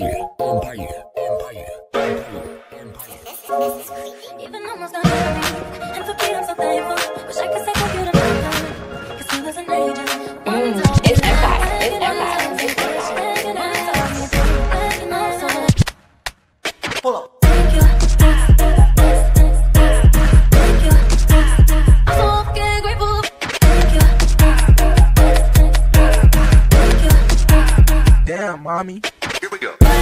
Empire, Empire, Empire, Empire, Empire. Even almost done and for Pete, I'm so thankful. Wish I could say thank you to my cause he was an angel. One mm, time, it's Empire, it's one Empire, time, it's Empire. up. Mommy. Here we go.